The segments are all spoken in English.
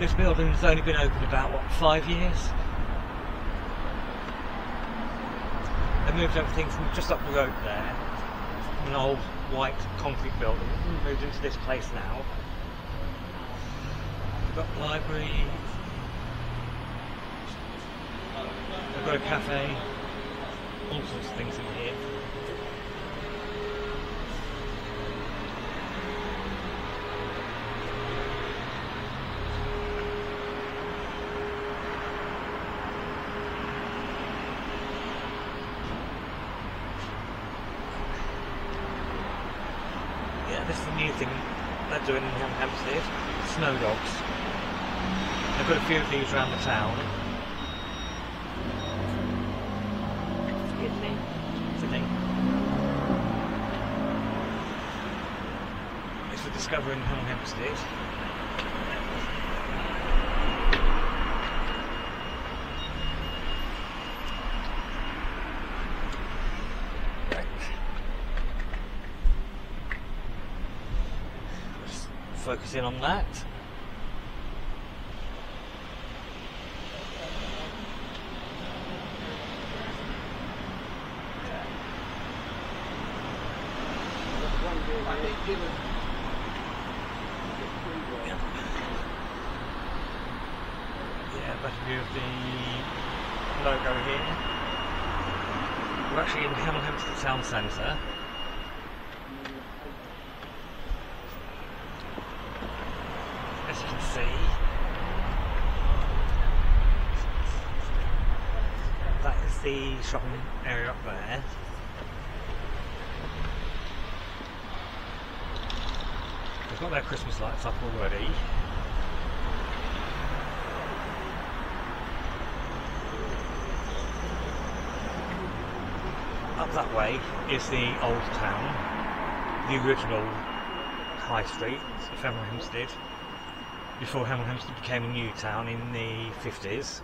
This building's only been open about, what, five years? They moved everything from just up the road there, an old white concrete building, moved into this place now. We've got the library, we've got a cafe, all sorts of things in here. Yeah, this is the new thing they're doing in Ham- Hempstead. Snow dogs. I've got a few of these around the town. Excuse me. Sydney. It's for discovering Hemel Hempstead. Right. Just focus in on that. Yeah. Better view of the logo here. We're actually in Hempstead Town Centre. As you can see, that is the shopping area up there. They've got their Christmas lights up already. Up that way is the old town, the original high street of Hemel Hempstead, before Hemel Hempstead became a new town in the 50s.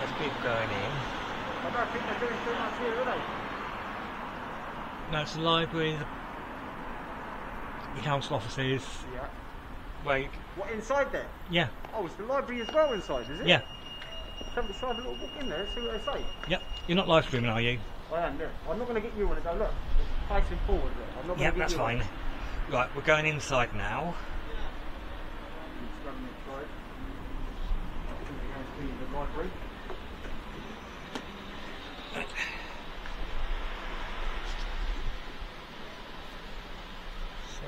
There's people going in. I don't think they're doing too much here, are they? It's the library, the, the council offices. Yeah. Wait, What, inside there? yeah, Oh, it's the library as well inside, is it? yeah, Shall we have a little walk in there see what they say? yeah. You're not live streaming, are you? I am, yeah. I'm not going to get you on and go, look, it's facing forward. Look. I'm not Yeah, get that's fine. Right, we're going inside now. The library. So,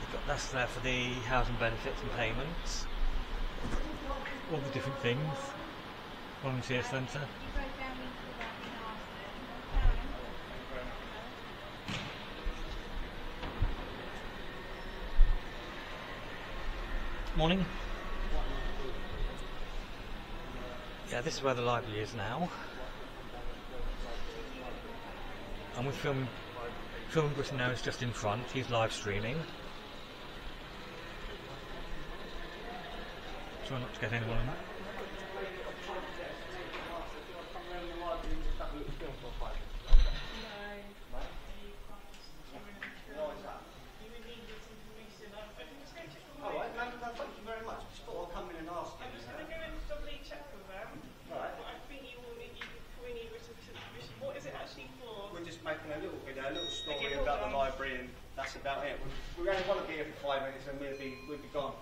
we've got there for the housing benefits and payments. All the different things. Volunteer centre. Morning. Yeah, this is where the library is now. And we're filming, filming Britain now is just in front. He's live streaming. Try not to get anyone. All right, no, no, thank you very much. Just thought I'd come in and ask you. I'm just going to go and doubly check with them. Right. But I think you will need, you probably need written permission. What is it actually for? We're just making a little video, a little story Okay, about the hold on. library, and that's about it. We, we only want to be here for five minutes, and we'll be we'll be gone.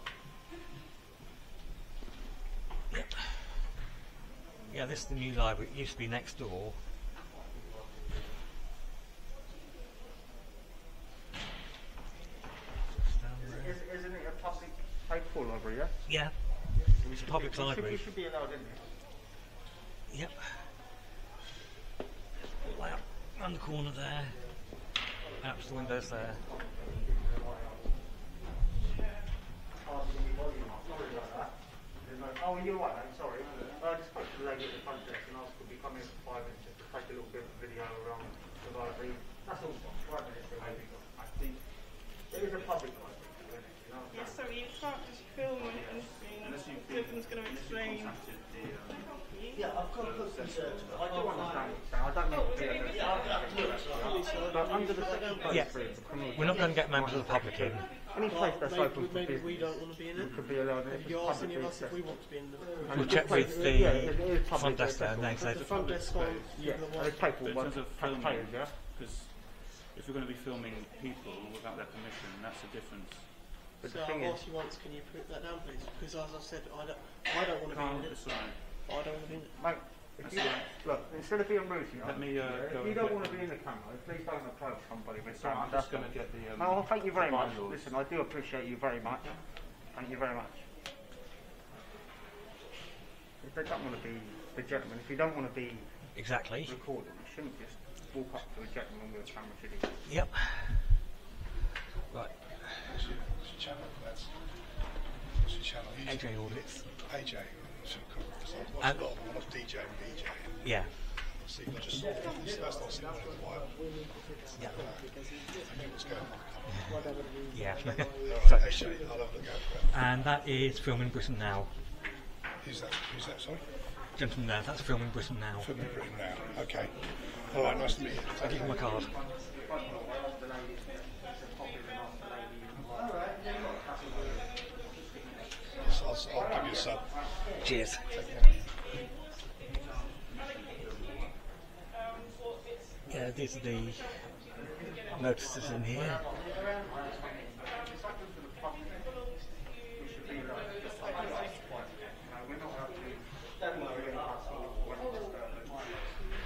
Yeah, this is the new library. It used to be next door. Just down there. Is, isn't it a public paid for library? Yeah. Yeah, We a public we library. Should, we should be allowed. Yep. Way up around the corner there. And up to the windows there. Oh, you're right, mate. Sorry. I just spoke to the lady at the front desk and asked could we come in for five minutes just to take a little bit of video around the library. That's all. Five minutes to maybe. I think it is a public library, isn't it? You know what I'm Yeah, saying? so you can't just film anything. Stephen's going to explain. Yeah, I've got to put some search. I do understand what you're saying. I don't mean to be a Yeah, I'll have to do it. But under the section Yeah. 33 of the criminal We're not going to get members of the public in. any place that's maybe, open for maybe business we don't want to be in it. could be allowed. Have if you it's asked any of publicly us if we accessible. want to be in the And We'll check with the yeah, it is front desk there and they say the front desk on Yeah, the and one. it's paid for But in terms of filming, yeah? because if we're going to be filming people without their permission, that's the difference. But So the thing I've is, asked you once, can you put that down, please? Because as I said, I don't, I don't want to be in it. it's all right. I don't want to be in it. mate, if you, look, instead of being rude to you, Let me, uh, go if you don't want to be in the camera, please don't approach somebody with So I'm just going to get the. Um, No, well, thank you very much. bylaws. Listen, I do appreciate you very much. Thank you very much. If they don't want to be the gentleman, if you don't want to be Exactly. recorded, you shouldn't just walk up to a gentleman with a camera to do Yep. Right. What's your, what's your channel? That's what's your channel? AJ Audits. AJ. So I've watched And- a lot of them. I watched DJ and VJ. Yeah. See. I just saw it. It's the first time I've seen one in a while. Yeah. I knew what's going on. Yeah. All right, So- I'll have a look and that is Filming Britain Now. Who's that? Who's that? Sorry. Gentleman there, that's Filming Britain Now. Britain now. Okay. All right. Nice to meet you. Give you my card. I'll, I'll, I'll give you a sub. Cheers. Yeah, these are the notices in here. We're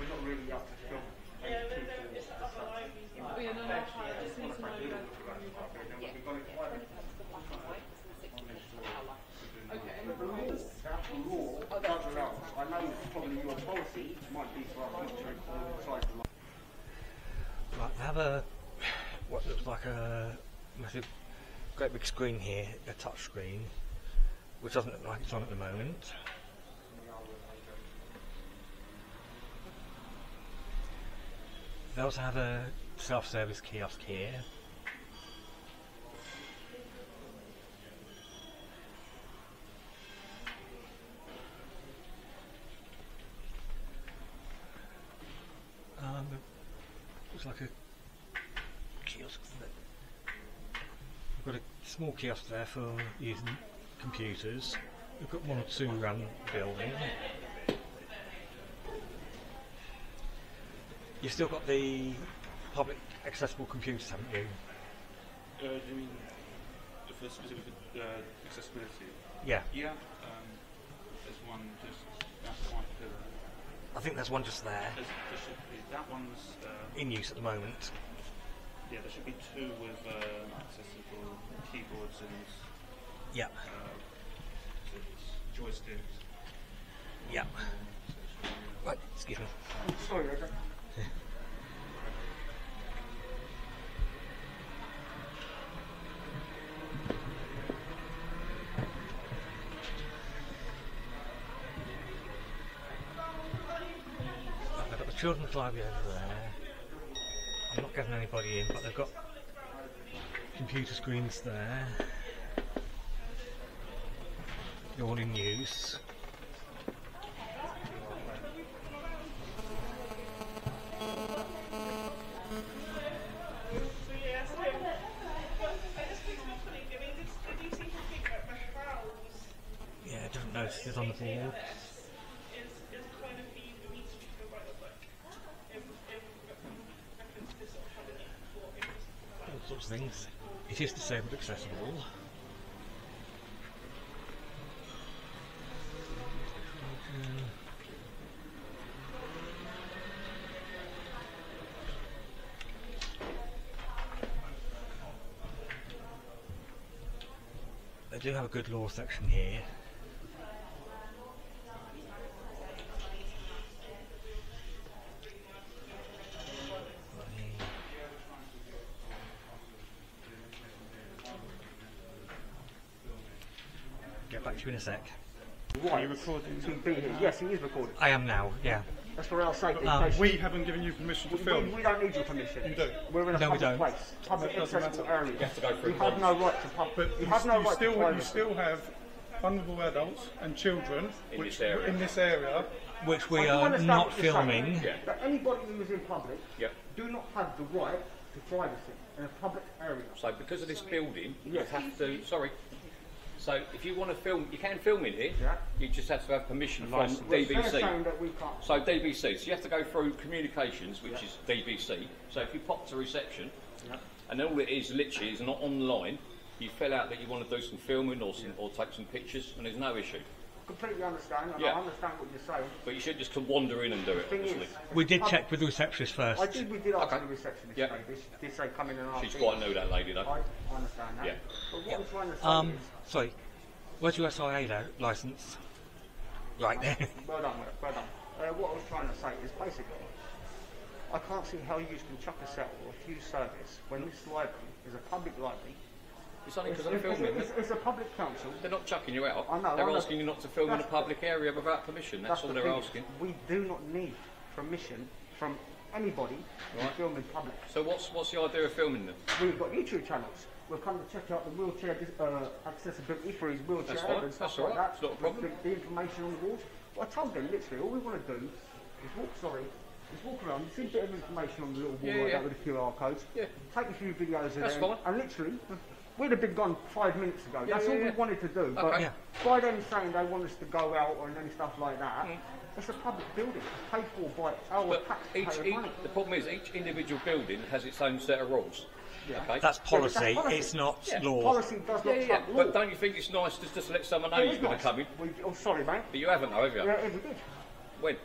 not really up to film. I know probably your policy might be for us not to record inside the Right, I have a what looks like a massive, great big screen here, a touch screen, which doesn't look like it's on at the moment. They also have a self-service kiosk here. Um, looks like a kiosk. there. We've got a small kiosk there for using computers. We've got one or two around the building. You've still got the public accessible computers, haven't you? Uh, do you mean for specific uh, accessibility? Yeah, Yeah. Um, there's one just that's one. I think there's one just there There's, there should be that one's. Uh, in use at the moment. Yeah, there should be two with uh, accessible keyboards and Yeah, uh, joysticks. yeah. Right, excuse me. Sorry, I don't- Right, They've got the children's library over there. Getting anybody in, but they've got computer screens there. They're all in use. Yeah, so but I just think it's funny. I mean, did, did you see him think that McFarland's Yeah, different notices on the board. is is kind of the the meat to go by the book? If if reference to sort of having it for it All sorts of things. It is disabled accessible. They do have a good law section here. To you in a sec. Are you recording? to be here. Yes, he is recording. I am now, yeah. That's for our safety. in Um, We haven't given you permission to we, film. we don't need your permission. You do. We're in a No, we public don't. place, public That doesn't accessible matter. area. You have to go through have no right to pub- But you you, have no you right still to you still have vulnerable adults and children In which this area. in this area. Which we are not what you're saying, filming. Yeah. That anybody who is in public Yep. do not have the right to privacy in a public area. So because of this building, Yes. you have to. Sorry. So if you want to film, you can film in here. Yeah. You just have to have permission from license. Which They're DBC. that we can't. So DBC, so you have to go through communications, which is DBC. So if you pop to reception, Yeah. and all it is literally is not online, you fill out that you want to do some filming or some, or take some pictures, and there's no issue. Completely understand, and Yeah. I understand what you're saying. But you should just come wander in and do it. Thing is, We did pub- check with the receptionist first. I did. We did ask Okay. the receptionist. Yeah. today. Did, did say come in and ask. She's me. quite new, that lady, though. I, I understand that. Yeah. But what I'm trying to say Um, is, sorry. Where's your SIA though, license? Right there. well done, well done. Uh, what I was trying to say is basically, I can't see how you can chuck a cell or a fuse service when this library is a public library. It's only because I'm filming. it's, it's a public council. They're not chucking you out. I know, they're I know. asking you not to film in a That's- public area without permission. That's, all the they're thing. asking. We do not need permission from anybody to film in public. So what's what's the idea of filming them? We've got YouTube channels. We've come to check out the wheelchair dis- uh, accessibility for his wheelchair That's and stuff that's like right, that. it's not a The- problem. The, the information on the walls. Well, I told them literally all we want to do is walk. Sorry. Is walk around, see a bit of information on the little wall Yeah, yeah. with the QR codes. Yeah. Take a few videos of That's them, fine. and literally, we'd have been gone five minutes ago. Yeah, That's yeah, all we yeah. wanted to do. But Okay. Yeah. by them saying they want us to go out and any stuff like that, Mm. it's a public building. It's paid for by our But each, taxpayer each, money. the problem is each individual building has its own set of rules. Yeah. Okay. That's Yeah, policy, that's policy. it's not Yeah, law. Policy does yeah, not yeah, law. But don't you think it's nice just, just to let someone know It you're going nice. to come in? We, oh, sorry, mate. But you haven't, though, have you? Yeah, yeah, we did. When?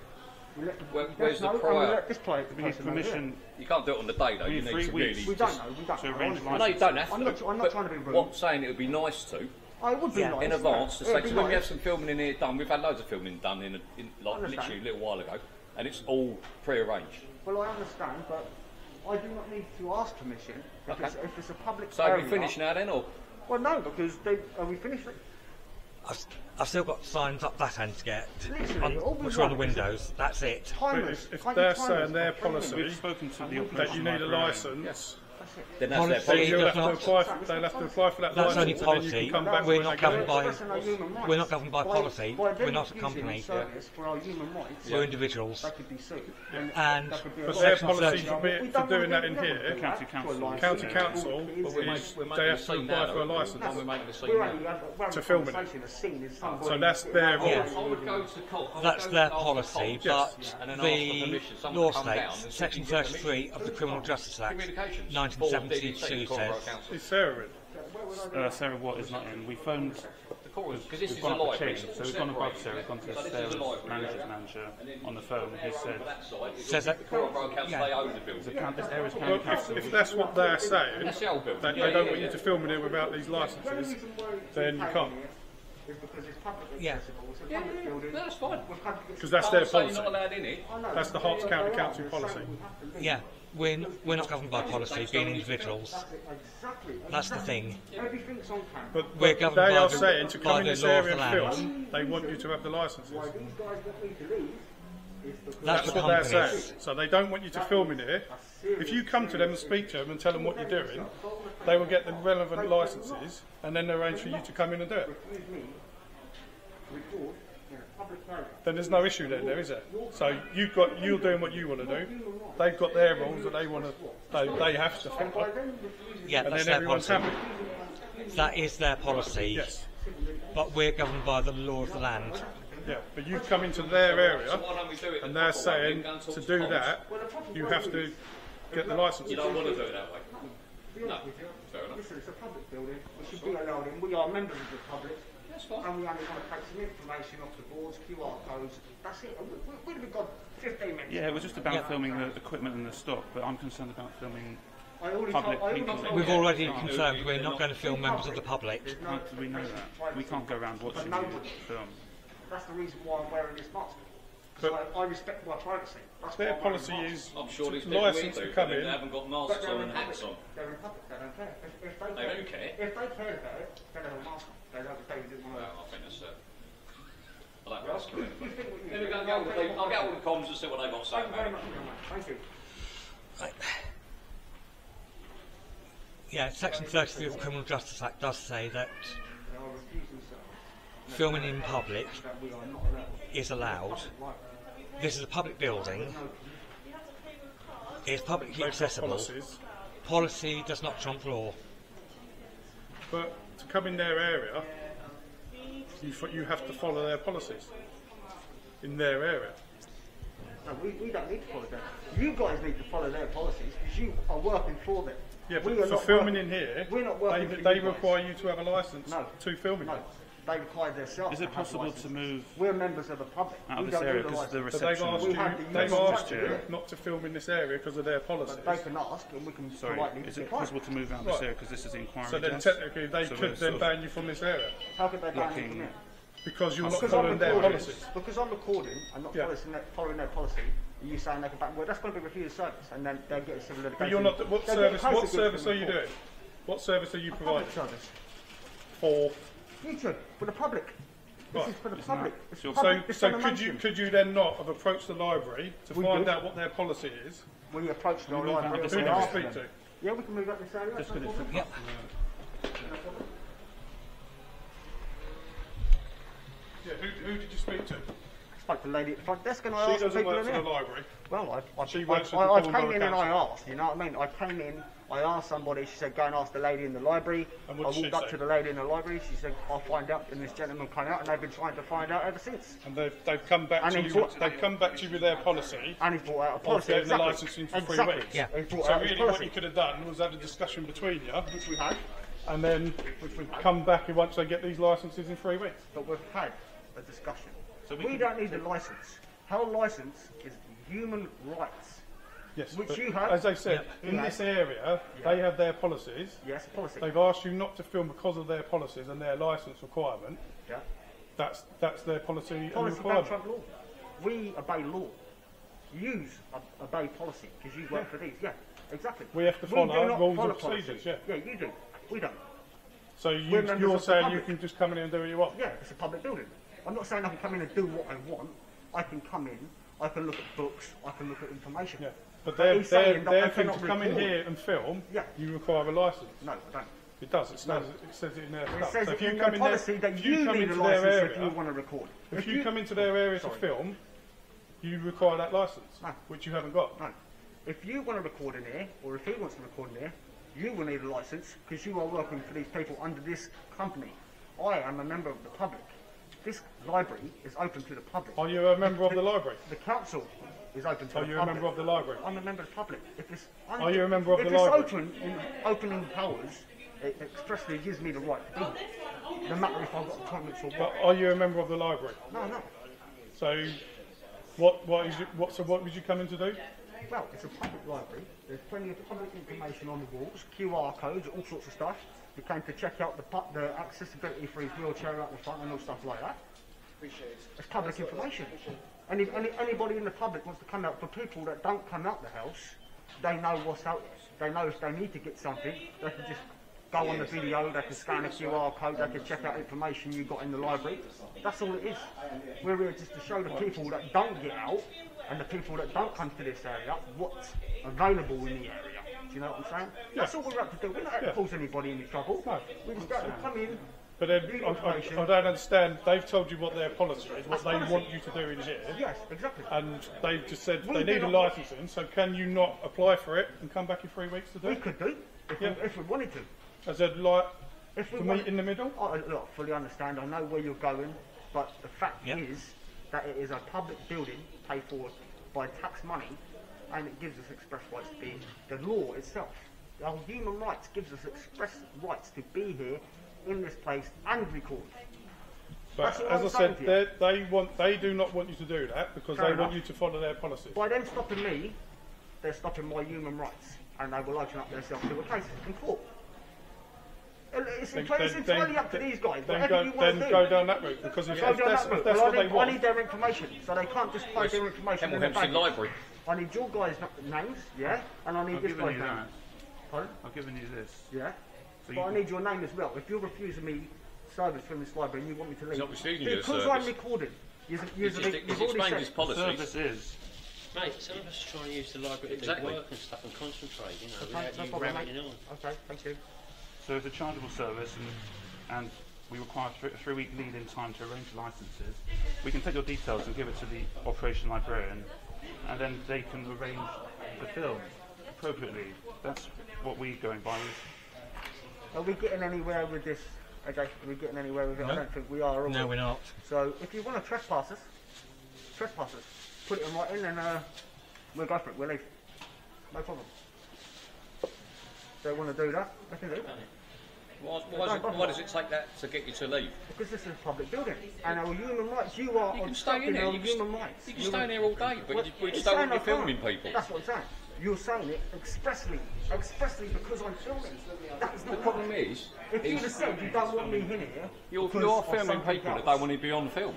We let the, Where- where's the know, prior? let this play, We need permission. You can't do it on the day, though. We You need need three to weeks. really We don't know. We don't to know. arrange. I know you don't have to. I'm not, I'm not trying to be rude. What I'm saying, it would be nice to, Oh, it would be Yeah. nice. in advance, to say, because be when we have some filming in here done, we've had loads of filming done in, a, in like literally a little while ago, and it's all pre-arranged. Well, I understand, but I do not need to ask permission if, Okay. it's, if it's a public So have area. we finished now then, or...? Well, no, because they, are we finished? I've, I've still got signs up that end to get, on, all which are on the want is a- windows. That's it. Timers. if- if they're saying their for policy- We've spoken to the that you need a librarian. License. That's it. Then that's their Policy So policy. you'll have to not- apply. For, they'll have to apply for that That's license, only and then policy. you can come back We're not governed by- Expressing our human rights. we're not governed by policy. By We're not a company. service for our human rights. We're individuals. They could be sued. And that could be But their Section policy 30. for, be, We don't doing that in here, County council. For a license. county council, Well, we're, make, is we're making they have to scene apply for a though. license. We're making a scene We're now. only, we're To film a it. scene is somebody. So that's their Yeah. rules. I would go to court. I would That's their to ask for policy, court, Yes. and then ask for the law states, Section 33 of the Criminal Justice Act, Communications. 1972 For DBC, says, Council. Is Sarah? Uh, Sarah Watt is not in. We phoned. Because this we've is a gone up the chain, so we've gone above separated. Sarah. We've gone to So this is a Sarah's library, manager's manager on the phone. He said, that side, it's Says that- the Council, yeah. they own the building. Count- this area's Well, county if, council." if that's what they're saying, That's the old Yeah, they don't yeah, want you to film in here without these licenses, then you can't. Is because it's publicly Yeah. accessible. It's a Yeah, public yeah, building. that's fine. Because that's their say you're policy. not allowed in it. That's the but Herts they County Council policy. we have to leave. yeah, we're, we're not governed by policy, being individuals. That's exactly. That's the thing. Everything's on camera. But, We're governed they by are the- saying to come in this law of area the and land. film, they want you to have the licenses. Why these guys want me to leave is because That's That's the what they're saying. So they don't want you to film in here. If you come to them and speak to them and tell them what you're doing, they will get the relevant licenses and then they arrange for you to come in and do it. Refuse me to record in a public area. Then there's no issue then, there is there? So you've got you're doing what you want to do. They've got their rules that they want to they, they have to follow, them refusing Yeah, and that's then their policy. happy. That is their policy. Yes. But we're governed by the law of the land. Yeah, but you've come into their area So why don't we do it? and they're saying go and talk to do that, you have to get the license. You don't want to do it that way. to be honest with you. Fair enough. Listen, it's a public building. We should be allowed in. We are members of the public. That's. And we only want to take some information off the boards, QR codes. That's it. We- we- We'd have got 15 minutes. Yeah, it was just about Yeah. filming the equipment and the stock, but I'm concerned about filming. I already public told- I already people. We've already Yeah. confirmed we're not going to film members of the public. No How do we know that? We can't go around watching But you film. That's the reason why I'm wearing this mask. But- Because I, I respect my privacy. That's why Their I'm wearing policy is I'm sure these to people license will to come in. they haven't got masks they're on in and hats public. on. They're in public. They don't care. If, if they, They care, don't care. If they cared about it, they'd have a mask on. They don't. They didn't want Well, I think that's, uh, that, that's correct. Then we're going to go with the, I'll get all the comms and see what they've got to say Thank you very it. much. Thank you. Yeah, Section 33 of the Criminal Justice Act does say that They are refusing service. Filming in public That we are not allowed. is allowed. This is a public building. It's publicly accessible. policies, Policy does not trump law. but to come in their area, you, fo- you have to follow their policies in their area. No, we, we don't need to follow them. You guys need to follow their policies because you are working for them. Yeah, We but are for not filming working- in here, we're not they, working for they you guys. require you to have a license No. to film in No, here. They require themselves. Is it possible to move We're members of the public. out we this don't area need a because the license. But they've asked you, the they've asked you not to film in this area because of their policies. They can ask and we can Sorry, politely is it possible to move out of this Right. area because this is the inquiry So then desk? technically they So could then ban you from this area How could they ban you from it? because you're not I'm following their recording, policies. because I'm recording and not Yeah. following, their, following their policy, are you saying they can ban? Well, that's going to be refused service, and then they get a civil litigation. But you're not. What They'll service? What service are you doing? What service are you Public providing service. for? YouTube for the public. This Right. is for the public. It's So- public So, so could you could you then not have approached the library to We find did. out what their policy is? We approached the we move out library. Who did you speak to? Yeah, we can move up this area. Just no gonna problem. Yep. Yeah, who, who did you speak to? Spoke to the lady at the front desk and I She asked the doesn't people work in for there. the library. Well, I, I, She I, works for I, the I came in and I asked, you know what I mean? I came in, I asked somebody, she said, go and ask the lady in the library. And I walked up say? to the lady in the library, she said, I'll find out, and this gentleman came out, and they've been trying to find out ever since. And they've, they've come back And to you. brought- They've come back to you with their policy. And he's brought out a Of policy. getting the licensing for three weeks. Yeah. So really, what you could have done was had a discussion between you, which we had, and then which had, come back once they get these licenses in three weeks. but we've had a discussion. So we we don't need a license. Our license is human rights. Yes, Which you have. as I said, Yep. in Yeah. this area, they have their policies. Yes, policy. They've asked you not to film because of their policies and their license requirement. Yeah. That's that's their policy and Policy don't requirement. trump law. We obey law. Use obey policy because you work for these. Yeah, exactly. We have to follow rules follow and procedures, yeah. Yeah, you do. We don't. So you you are saying you can just come in and do what you want. Yeah, it's a public building. I'm not saying I can come in and do what I want. I can come in. I can look at books. I can look at information. Yeah. But But their, he's saying their, that their I thing to come in here and film, Yeah. you require a license. No, I don't. It does. It says, it says it in their It says so if you the come in policy there, that if you, you come need a into their license if area, you want to record. if you come into their area Sorry. to film, you require that license, No. which you haven't got. No. If you want to record in here, or if he wants to record in here, you will need a license because you are working for these people under this company. I am a member of the public. This library is open to the public. Are you a member of the library? The council is open to the public. Are the you a public. member of the library? I'm a member of the public. If it's Are you a member of if the it's library? open in opening powers, it expressly gives me the right to here. No matter if I've got appointments or But what. are you a member of the library? No, no. So, what what is it, what so what was you coming to do? Well, it's a public library. There's plenty of public information on the walls, QR codes, all sorts of stuff. We came to check out the, the accessibility for his wheelchair out the front and all stuff like that. It's public information. Any, any, anybody in the public wants to come out. For people that don't come out the house, they know what's out there. They know if they need to get something, they can just go on the video, they can scan a QR code, they can check out information you got in the library. That's all it is. We're here just to show the people that don't get out and the people that don't come to this area what's available in the area. Do you know what I'm saying? That's all we're up to do. We're not out to cause anybody any trouble. No. We just got to come in, But then I, I. I don't understand. They've told you what their policy is, what That's they policy. want you to do in here, yes, exactly. and they've just said We they need a not- licensing. So can you not apply for it and come back in three weeks to do We it? could do, if, Yeah. we, if we wanted to. As a like If we to meet in the middle. I look, fully understand. I know where you're going, but the fact Yep. is that it is a public building paid for by tax money, and it gives us express rights to be here. The law itself, our human rights, gives us express rights to be here in this place and record. But as I'm I saying said, they they want they do not want you to do that because Fair they enough. want you to follow their policies. By them stopping me, they're stopping my human rights, and they will open up themselves to a case in court. It's, Then- entirely- it's then- entirely up to then- these guys. Then Whatever go you want then to do. go down that route because if, Go if that's, that route. if that's Well, what I, they need, I need their information, so they can't just hide their information Hemel in the Hempstead. Library. I need your guys' names, yeah, and I need I've this given guy's name. Pardon? I've given you this. Yeah. So but I need your name as well. If you're refusing me service from this library and you want me to leave, not refusing you the because I'm recording, You've, He's, you've, just, you've he's already explained his policies. Service is. Mate, some of us try and use the library to Exactly. do work and stuff and concentrate, you know, Okay, without no you problem, ramming it on. Okay, thank you. So it's a chargeable service, and, and we require a three-week lead-in time to arrange licences. We can take your details and give it to the operation librarian, and then they can arrange the film appropriately. That's what we're going by. Are we getting anywhere with this? Okay, are we getting anywhere with it? I No. don't think we are. are No, we? we're not. So if you want to trespass us, trespass us, put it in writing and uh, we'll go for it. We'll leave. No problem. Don't want to do that? I can do it. Why, why, does it, why does it take that to get you to leave? Because this is a public building. And our human rights, you are You can stay in there. You can, human rights. you can stay in there all day, but Well, you, we just don't want you filming people. That's what I'm saying. You're saying it expressly, expressly because I'm filming. That's The problem is, If you'd is have said you don't want me in here, you're, you're filming people that don't want to be on film.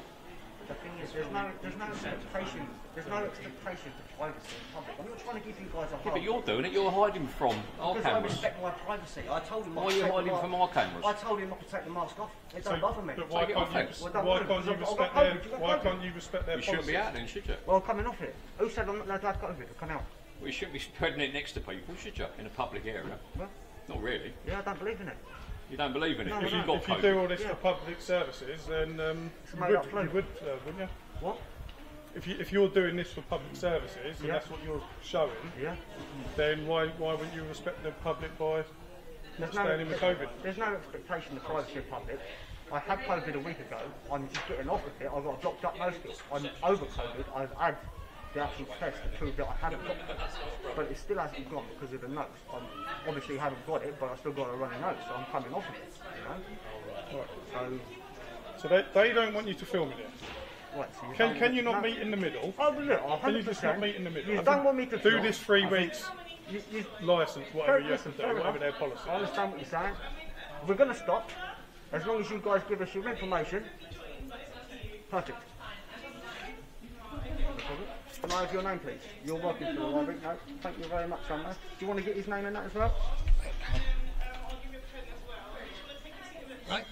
The thing is, there's no, there's no expectation, there's no expectation for privacy in public. I'm not trying to give you guys a Yeah, but you're doing it. You're hiding from our because I cameras. respect my privacy. I told him not Why are you hiding the from our cameras? I told him not to take the mask off. It So, don't bother me. but why Take it can't you, then. Well, why can't you because I've got respect COVID, their, you've why can't you respect their You shouldn't be out then, should you? Well, coming off it. Who said I'm not allowed to have COVID? Come out. Well, you shouldn't be spreading it next to people, should you? In a public area. Well, Not really. yeah, I don't believe in it. You don't believe in it No, because no, you've got If you COVID. do all this Yeah. for public services, then um, you made would, up flavor. you would uh, wouldn't you? What? If, you? if you're doing this for public services, and Yeah. that's what you're showing, Yeah. then why, why wouldn't you respect the public by There's staying in with COVID? There's no expectation of privacy of public. I had COVID a week ago. I'm just getting off of it. I got a blocked up notice. I'm over COVID. I've had the actual test to prove that I haven't got it. But it still hasn't gone because of the nose. I obviously haven't got it, but I've still got a running nose, so I'm coming off of it. You know? So, So they, they don't want you to film it. right, so Can, can you not no. meet in the middle? Oh, look, 100%. Can you just not meet in the middle? You don't want me to do this three I weeks You, you, license, whatever you have to do, whatever their policy. I understand what you're saying. We're going to stop as long as you guys give us your information. Perfect. No problem. Can I have your name, please? You're working for the library. No, thank you very much, Sumner. Do you want to get his name in that as well? Right.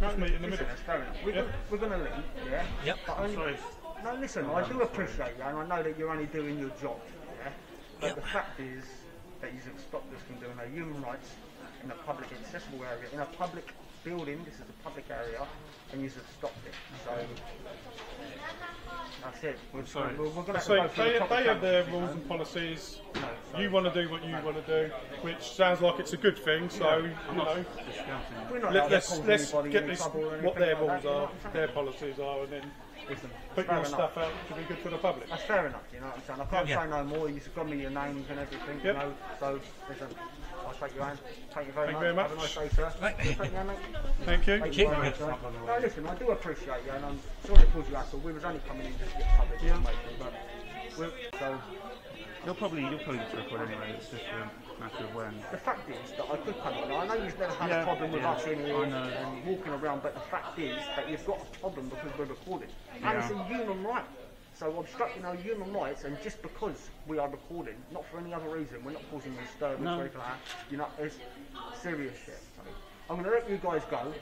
Just meet in the middle. Listen, that's fair enough. We're, gonna, we're going to leave, yeah? Yep. But only, no, listen, I do appreciate you, and I know that you're only doing your job, yeah? But the fact is that you have stopped us from doing our human rights in a public accessible area, in a public building, this is a public area, and you have stopped it. So, that's it. We're, we're, we're going to have So go they, the they have their rules and policies. so- You want to do what you want to do, which sounds like it's a good thing. So you know, We're not let, out there let's let's get this what their like rules know are, what I'm saying? their policies are, and then Listen, put fair your enough. stuff out to be good for the public. That's fair enough, you know what I'm saying? I can't Yeah. say no more, you've got me your names and everything, Yep. you know, so listen, I'll take your hand. Thank you very Thank much. you very Have a nice day, sir. Right. Thank you, mate. Thank you. Thank you very much. No, listen, I do appreciate you, and I'm sorry to cause you hassle. We was only coming in just to get public information, but we're, so You'll probably you'll probably get to record anyway. It's just a matter of when. the fact is that I could come in. I know you've never had Yeah, a problem with yeah, us in here and, and walking around, but the fact is that you've got a problem because we're recording, and it's a human right. So obstructing our human rights, and just because we are recording, not for any other reason, we're not causing a disturbance No. or anything like that. You know, it's serious shit. So I'm going to let you guys go,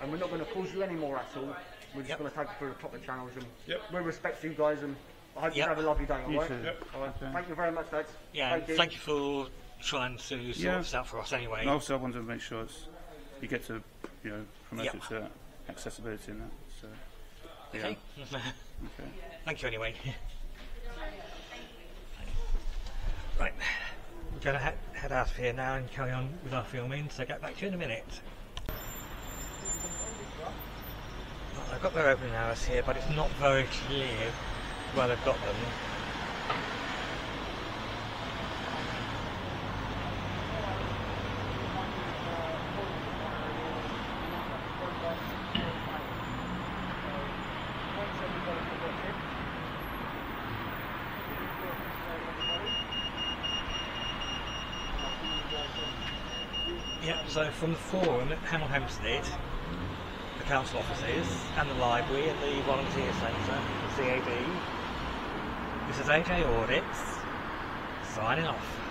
and we're not going to cause you any more hassle. We're just Yep. going to take it through the proper channels, and Yep. we respect you guys, and I hope you have a lovely day. All You right? too. Yep. All right. Okay. Thank you very much, lads. Yeah, and thank you for trying to sort Yeah. this out for us anyway. And also, I wanted to make sure it's you get to you know promote Yep. it to accessibility and that. So yeah. Okay. Okay. Thank you anyway. Right. We're going to he- head out of here now and carry on with our filming, so get back to you in a minute. I've got their opening hours here, but it's not very clear where they've got them. Yep, so from the forum at Hemel Hempstead, the council offices, and the library and the volunteer centre, the CAB, this is AJ Audits, signing off.